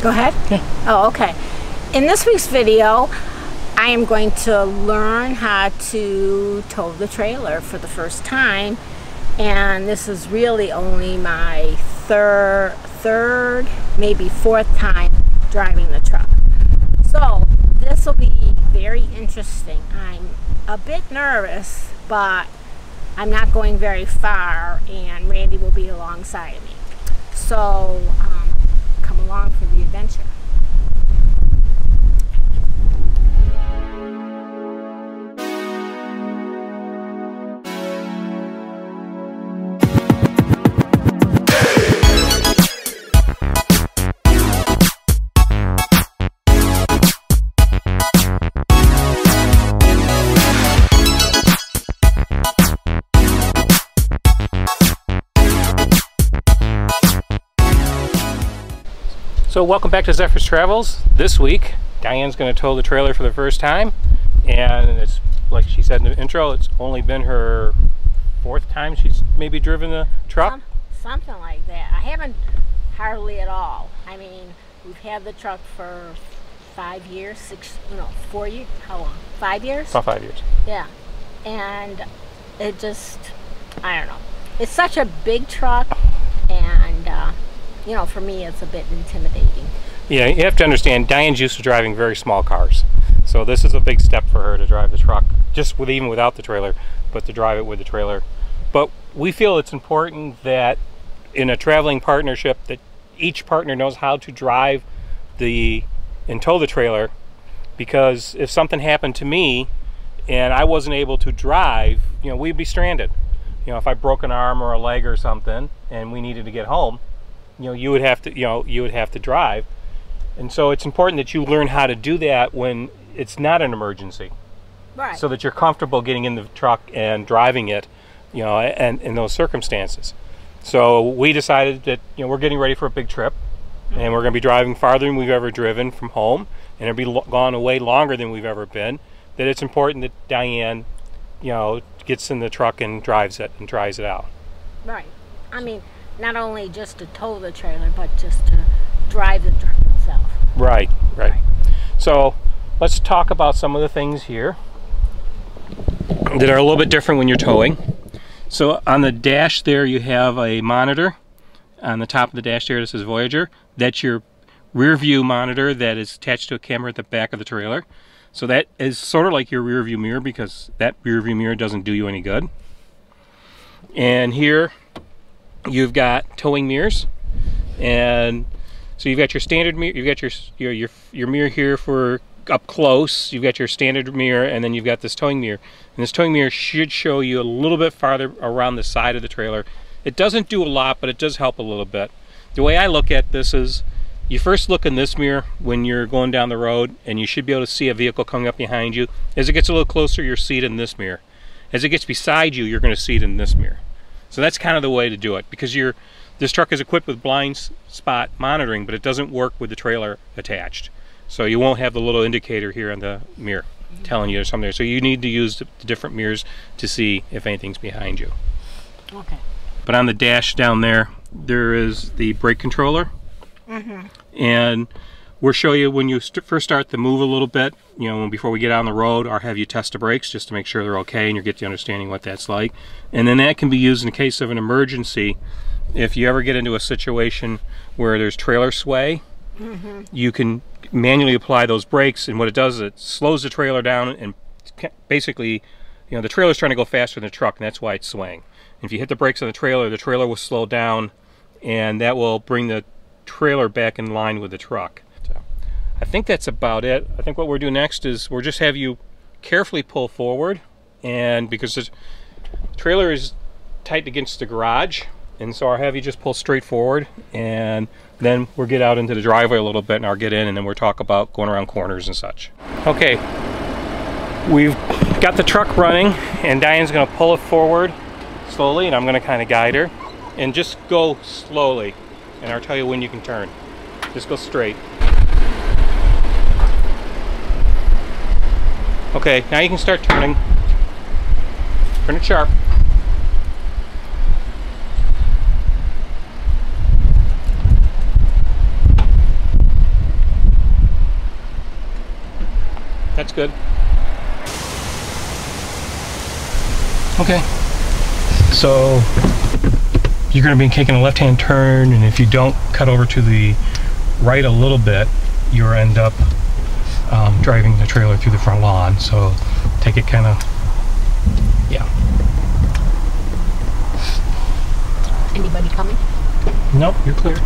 Go ahead. Okay. Oh, okay. In this week's video, I am going to learn how to tow the trailer for the first time. And this is really only my third, third, maybe fourth time driving the truck. So this will be very interesting. I'm a bit nervous, but I'm not going very far and Randy will be alongside of me. So um, along for the adventure. Welcome back to Zephyr's Travels. This week, Diane's going to tow the trailer for the first time. And it's, like she said in the intro, it's only been her fourth time she's maybe driven the truck. Some, something like that. I haven't hardly at all. I mean, we've had the truck for five years, six, no, four years. How long? Five years? About five years. Yeah. And it just, I don't know. It's such a big truck, and uh, you know, for me, it's a bit intimidating. Yeah, you have to understand, Diane's used to driving very small cars. So this is a big step for her to drive the truck, just with even without the trailer, but to drive it with the trailer. But we feel it's important that in a traveling partnership that each partner knows how to drive the and tow the trailer because if something happened to me and I wasn't able to drive, you know, we'd be stranded. You know, if I broke an arm or a leg or something and we needed to get home, you know, you would have to, you know, you would have to drive. And so it's important that you learn how to do that when it's not an emergency Right. so that you're comfortable getting in the truck and driving it, you know, and in those circumstances. So we decided that you know we're getting ready for a big trip, and we're going to be driving farther than we've ever driven from home, and it'll be lo- gone away longer than we've ever been. That it's important that Diane, you know, gets in the truck and drives it and tries it out. right. I mean, not only just to tow the trailer, but just to drive the truck itself. Right, right. So let's talk about some of the things here that are a little bit different when you're towing. So on the dash there you have a monitor. On the top of the dash there this is Voyager. That's your rear view monitor that is attached to a camera at the back of the trailer. So that is sort of like your rear view mirror because that rear view mirror doesn't do you any good. And here you've got towing mirrors and so you've got your standard mirror, you've got your your your, your mirror here for up close. You've got your standard mirror, and then you've got this towing mirror. And this towing mirror should show you a little bit farther around the side of the trailer. It doesn't do a lot, but it does help a little bit. The way I look at this is, you first look in this mirror when you're going down the road, and you should be able to see a vehicle coming up behind you. As it gets a little closer, you'll see it in this mirror. As it gets beside you, you're going to see it in this mirror. So that's kind of the way to do it because you're this truck is equipped with blind spot monitoring, but it doesn't work with the trailer attached. So you won't have the little indicator here on the mirror telling you there's something there. So you need to use the the different mirrors to see if anything's behind you. Okay. But on the dash down there, there is the brake controller. Mm -hmm. And we'll show you when you st- first start the move a little bit, you know, before we get on the road, or have you test the brakes just to make sure they're okay and you get the understanding what that's like. And then that can be used in case of an emergency. If you ever get into a situation where there's trailer sway, mm-hmm. you can manually apply those brakes, and what it does is it slows the trailer down and basically, you know, the trailer's trying to go faster than the truck, and that's why it's swaying. If you hit the brakes on the trailer, the trailer will slow down, and that will bring the trailer back in line with the truck. I think that's about it. I think what we're doing next is we'll just have you carefully pull forward, and because the trailer is tight against the garage, and so I'll have you just pull straight forward, and then we'll get out into the driveway a little bit, and I'll get in, and then we'll talk about going around corners and such. Okay, we've got the truck running, and Diane's going to pull it forward slowly, and I'm going to kind of guide her, and just go slowly, and I'll tell you when you can turn. Just go straight. Okay, now you can start turning. Turn it sharp. That's good. Okay. So you're going to be taking a left-hand turn, and if you don't cut over to the right a little bit, you'll end up um, driving the trailer through the front lawn. So take it kind of, yeah. Anybody coming? Nope, you're clear.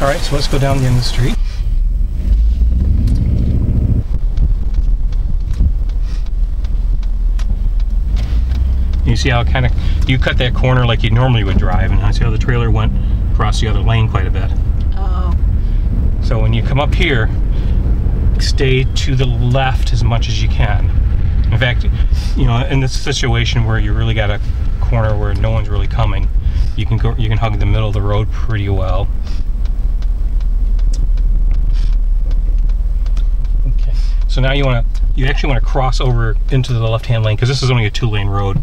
All right, so let's go down the end of the street. You see how it kind of, you cut that corner like you normally would drive, and I see how the trailer went across the other lane quite a bit. Oh, So when you come up here, stay to the left as much as you can. In fact, you know, in this situation where you really got a corner where no one's really coming, you can go, you can hug the middle of the road pretty well. Okay. So now you want to, you actually want to cross over into the left-hand lane because this is only a two-lane road.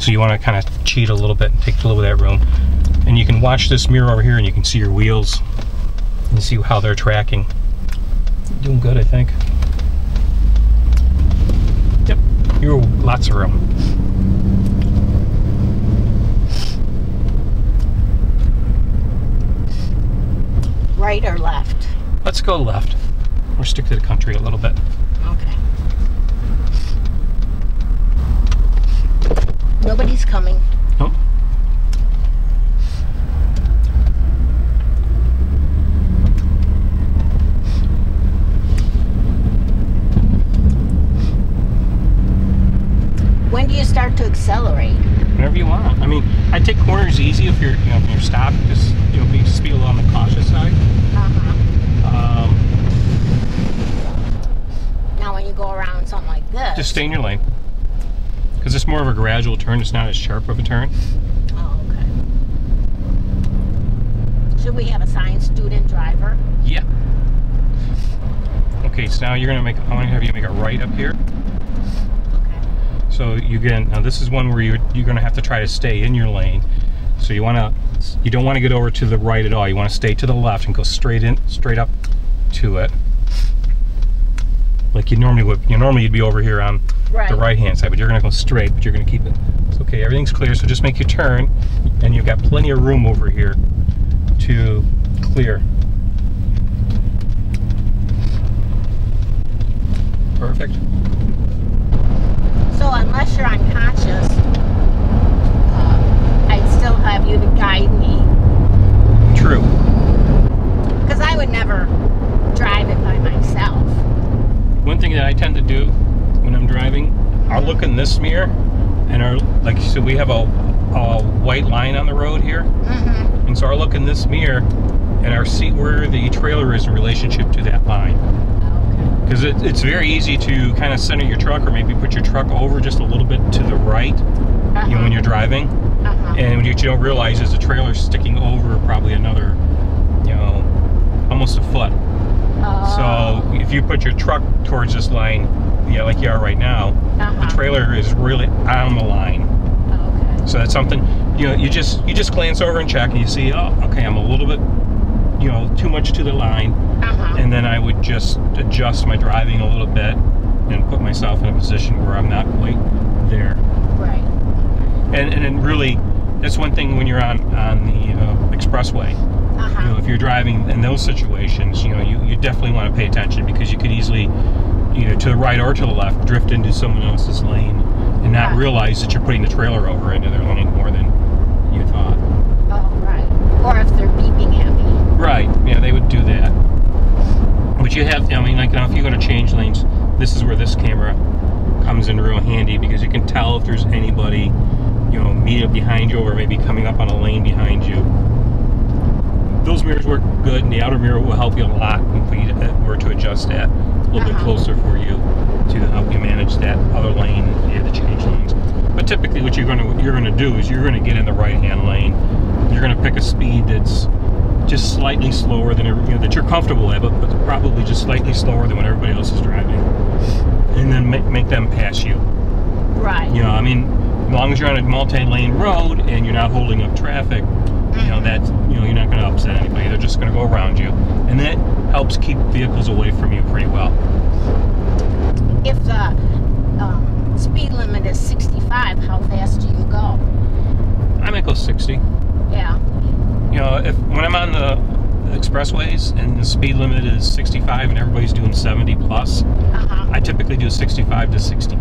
So you want to kind of cheat a little bit and take a little bit of that room. And you can watch this mirror over here and you can see your wheels and see how they're tracking. Doing good, I think. Yep, you're lots of room. right or left? Let's go left. Or stick to the country a little bit. Okay. Nobody's coming. Nope. When do you start to accelerate? Whenever you want. I mean, I take corners easy if you're, you know, if you're stopped because you know, be speed a little on the cautious side. Uh-huh. Um, Now when you go around something like this. just stay in your lane. Because it's more of a gradual turn. It's not as sharp of a turn. Oh, okay. Should we have a science student driver? Yeah. Okay, so now you're gonna make. I want to have you make a right up here. Okay. So you get now this is one where you're you're gonna have to try to stay in your lane. So you wanna you don't want to get over to the right at all. You want to stay to the left and go straight in straight up to it. Like you normally would. You normally you'd be over here on Right. the right hand side, but you're gonna go straight, but you're gonna keep it. It's okay, everything's clear, so just make your turn and you've got plenty of room over here to clear. Perfect. So unless you're unconscious, uh, I'd still have you to guide me. True. Because I would never drive it by myself. One thing that I tend to do when I'm driving, I'll look in this mirror, and our like so we have a, a white line on the road here, Mm-hmm. and so I'll look in this mirror, and our see where the trailer is in relationship to that line, Okay. because it, it's very easy to kind of center your truck or maybe put your truck over just a little bit to the right, you know, when you're driving, Uh-huh. and what you don't realize is the trailer's sticking over probably another, you know, almost a foot. Oh. So if you put your truck towards this line, yeah, like you are right now, Uh-huh. the trailer is really on the line. Okay. So that's something you know. You just you just glance over and check, and you see, oh, okay, I'm a little bit, you know, too much to the line, Uh-huh. and then I would just adjust my driving a little bit and put myself in a position where I'm not quite there. right. And and then really, that's one thing when you're on on the uh, expressway. Uh-huh. you know, if you're driving in those situations, you know, you, you definitely want to pay attention because you could easily, you know, to the right or to the left, drift into someone else's lane and not Yeah. realize that you're putting the trailer over into their lane more than you thought. Oh, right. Or if they're beeping at me. Right. Yeah, they would do that. But you have, I mean, like now if you're going to change lanes, this is where this camera comes in real handy because you can tell if there's anybody, you know, meet up behind you or maybe coming up on a lane behind you. Those mirrors work good, and the outer mirror will help you a lot if you were to adjust that a little bit Uh-huh. closer for you to help you manage that other lane if you to change lanes. But typically, what you're going to you're going to do is you're going to get in the right-hand lane. You're going to pick a speed that's just slightly slower than you know, that you're comfortable at, but, but probably just slightly slower than what everybody else is driving, and then make, make them pass you. Right. You know, I mean, as long as you're on a multi-lane road and you're not holding up traffic, you know that you know you're not going to upset anybody. They're just going to go around you, and that helps keep vehicles away from you pretty well. If the um, speed limit is 65, how fast do you go? I might go 60. Yeah. You know, if when I'm on the expressways and the speed limit is 65 and everybody's doing 70 plus, Uh-huh. I typically do 65 to 68.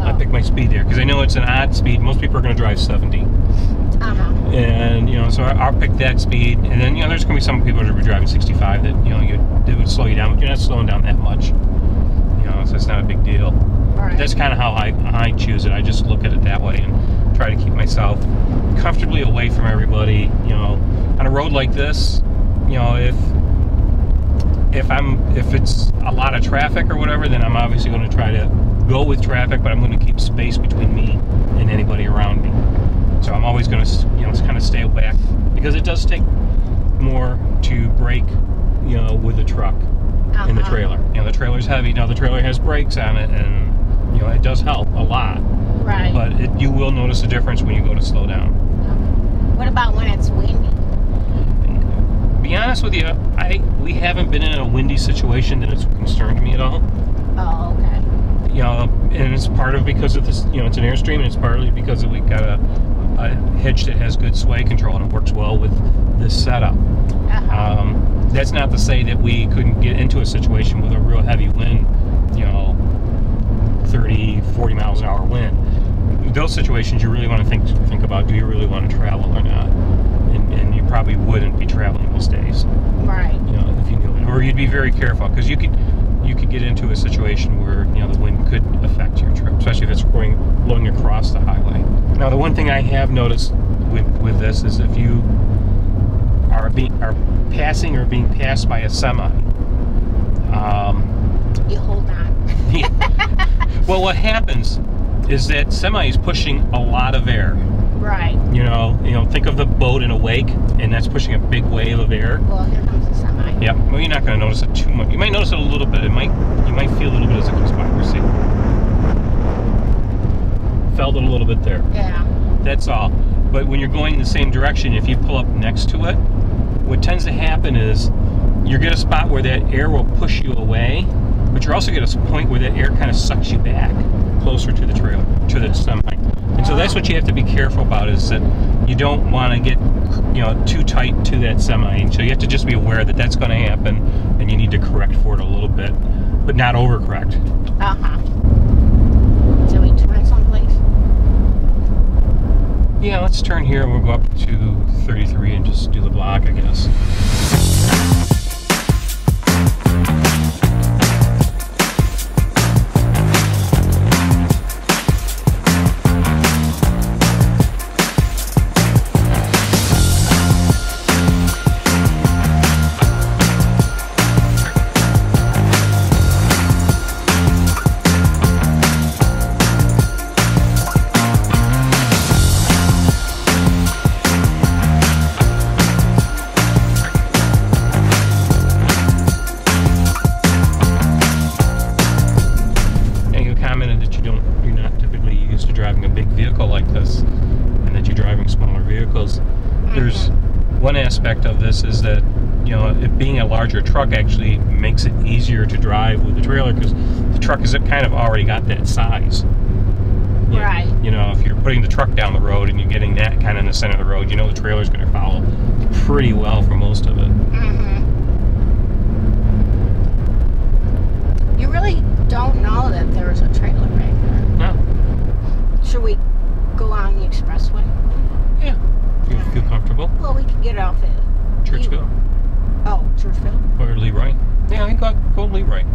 I Oh. pick my speed there because I know it's an odd speed. Most people are going to drive 70, Uh-huh. and you know, so I, I'll pick that speed. And then you know, there's going to be some people that are driving 65 that you know you it would slow you down, but you're not slowing down that much. You know, so it's not a big deal. Right. That's kind of how I, I choose it. I just look at it that way and try to keep myself comfortably away from everybody. You know, on a road like this, you know, if if I'm if it's a lot of traffic or whatever, then I'm obviously going to try to go with traffic, but I'm going to keep space between me and anybody around me. So I'm always going to you know kind of stay back because it does take more to brake, you know, with a truck in the Uh-huh. trailer. You know, the trailer's heavy. Now the trailer has brakes on it, and you know it does help a lot. Right. But it, you will notice a difference when you go to slow down. what about when it's windy? Be honest with you, I we haven't been in a windy situation that has concerned me at all. Oh, okay. You know, and it's part of because of this. You know, it's an airstream, and it's partly because we got a, a hitch that has good sway control and it works well with this setup. Uh-huh. Um, that's not to say that we couldn't get into a situation with a real heavy wind, you know, 30, 40 miles an hour wind. Those situations you really want to think think about: Do you really want to travel or not? And, and you probably wouldn't be traveling those days, right. you know, if you knew it, or you'd be very careful because you could you could get into a situation where you know the wind could affect your trip, especially if it's going blowing across the highway. Now, the one thing I have noticed with with this is if you are being are passing or being passed by a semi. Um, You hold on. well, what happens is that semi is pushing a lot of air. Right. You know, you know, think of the boat in a wake, and that's pushing a big wave of air. Well, here comes the semi. Yep. Well, you're not going to notice it too much. You might notice it a little bit. It might, you might feel a little bit as it goes by. We'll see. Felt it a little bit there. Yeah. That's all. But when you're going in the same direction, if you pull up next to it, what tends to happen is you get a spot where that air will push you away, but you're also get a point where that air kind of sucks you back closer to the trailer, to the semi. And so that's what you have to be careful about is that you don't want to get, you know, too tight to that semi. And so you have to just be aware that that's going to happen and you need to correct for it a little bit, but not overcorrect. Uh-huh. So we turn someplace? Yeah, let's turn here and we'll go up to 33 and just do the block, I guess. A big vehicle like this, and that you're driving smaller vehicles. There's one aspect of this is that you know it being a larger truck actually makes it easier to drive with the trailer because the truck is kind of already got that size. You- Right. You know, if you're putting the truck down the road and you're getting that kind of in the center of the road, you know the trailer's going to follow pretty well for most of it. Mm-hmm. You really don't know that there's a trailer right. Should we go on the expressway? Yeah. If you feel comfortable. Well, we can get off at Churchville Oh, Churchville. or Le Roy. Yeah, you go go Le Roy. Okay.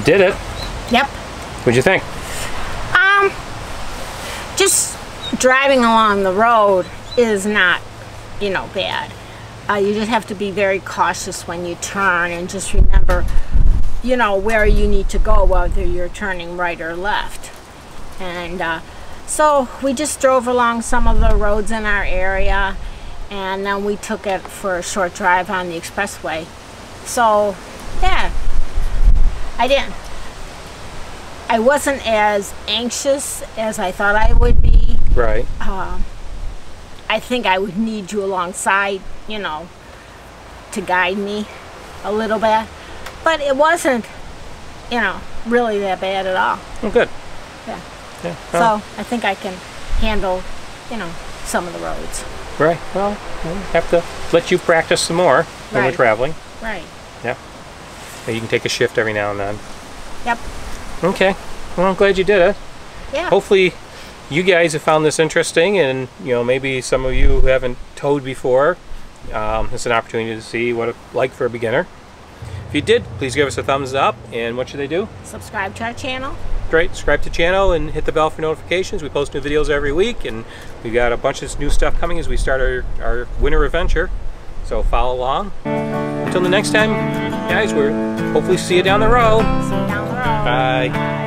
You did it. Yep. What'd you think? Um, just driving along the road is not, you know, bad. Uh, you just have to be very cautious when you turn and just remember, you know, where you need to go, whether you're turning right or left. And uh, so we just drove along some of the roads in our area and then we took it for a short drive on the expressway. So, yeah, I didn't. I wasn't as anxious as I thought I would be. Right. Um, I think I would need you alongside, you know, to guide me a little bit. But it wasn't, you know, really that bad at all. Oh, good. Yeah. Yeah. well, So I think I can handle, you know, some of the roads. Right. Well, we'll have to let you practice some more when we're traveling. Right. Yeah. You can take a shift every now and then. Yep. Okay. Well, I'm glad you did it. Yeah. Hopefully, you guys have found this interesting, and you know maybe some of you who haven't towed before, um, it's an opportunity to see what it's like for a beginner. If you did, please give us a thumbs up. And what should they do? Subscribe to our channel. Great. Subscribe to the channel and hit the bell for notifications. We post new videos every week, and we've got a bunch of new stuff coming as we start our, our winter adventure. So follow along. Until the next time, guys, we'll hopefully see you down the road. See you down the road. Bye.